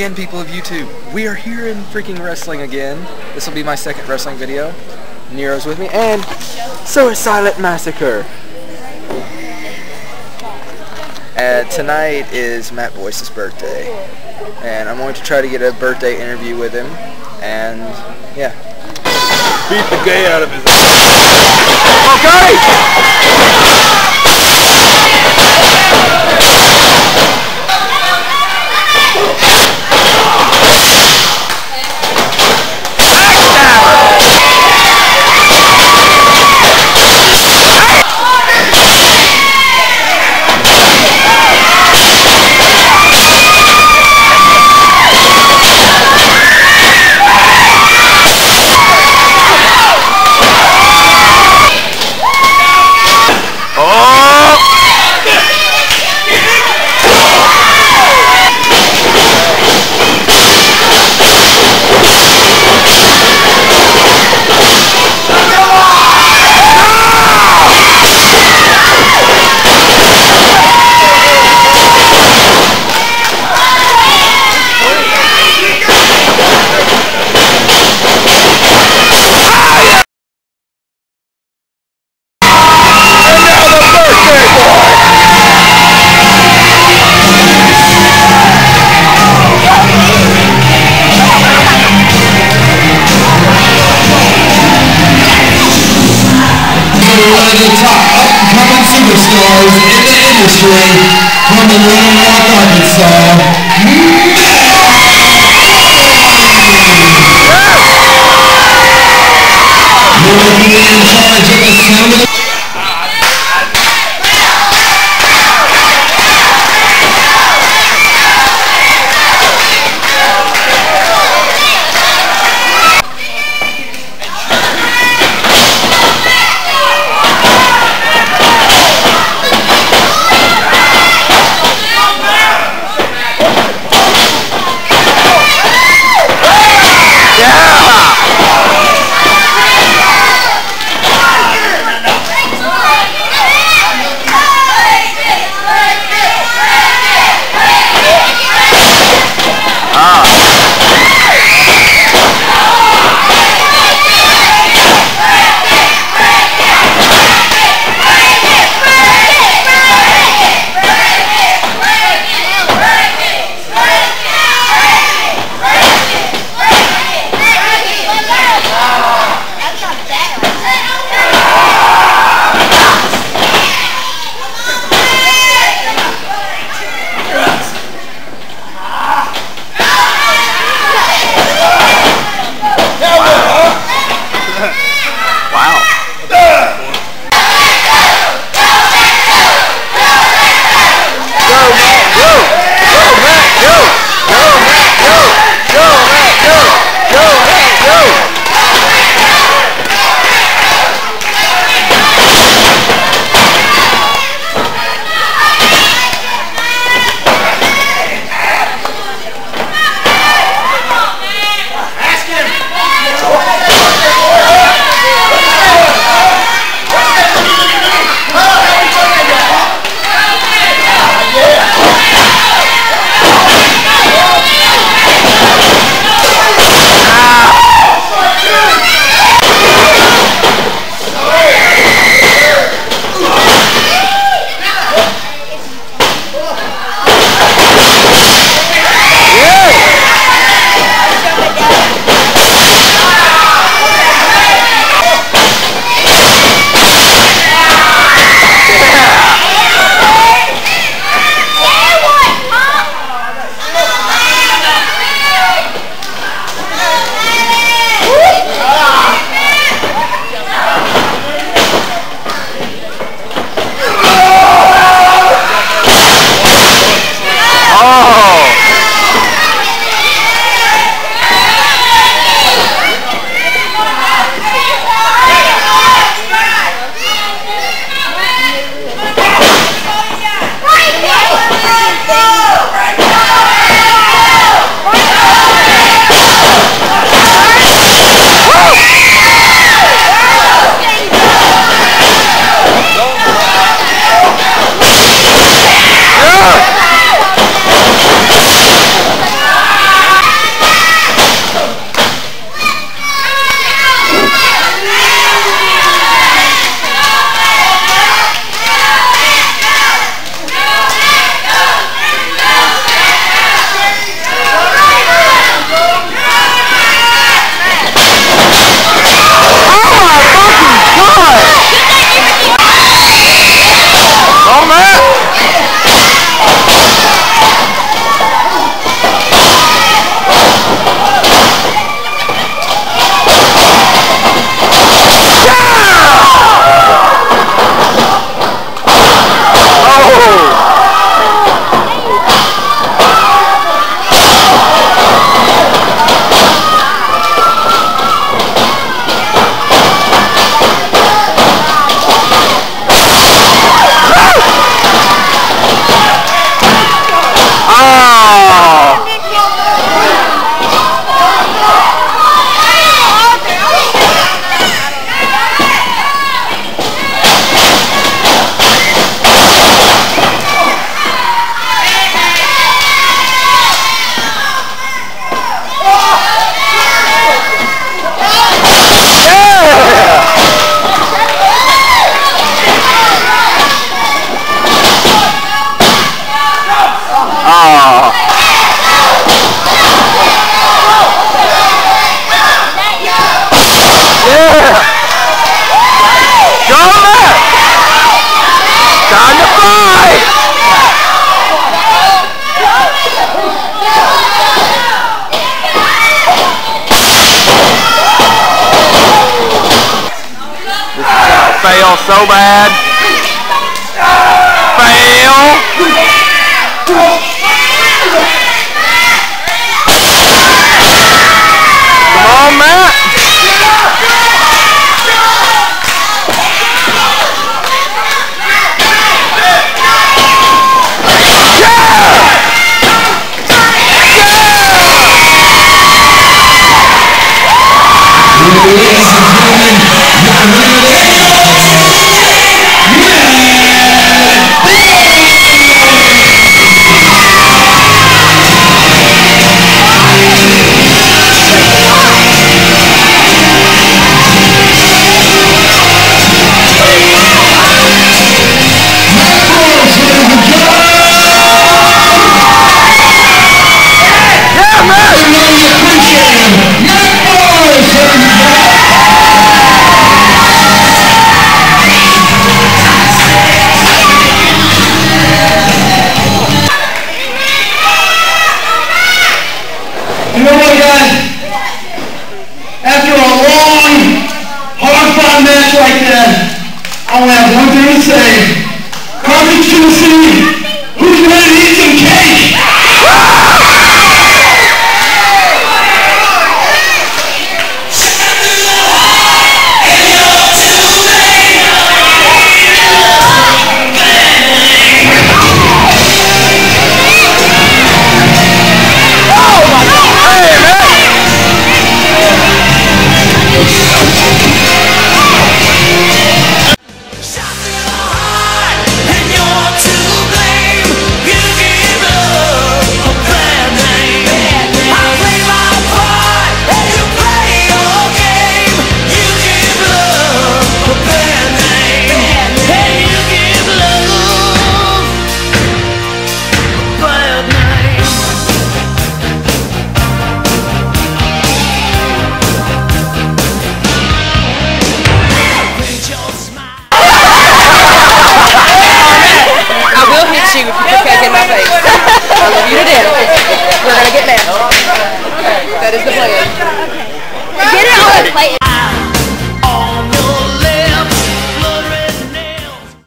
Again, people of YouTube, we are here in freaking wrestling again. This will be my second wrestling video. Nero's with me, and so is Silent Massacre. Uh, tonight is Matt Boyce's birthday, and I'm going to try to get a birthday interview with him, and yeah. Beat the gay out of his Okay! Of the top up-and-coming superstars in the industry from the Little Rock, Arkansas, You're looking in charge of the sound so bad. Fail. Come on, Matt. Ladies and gentlemen,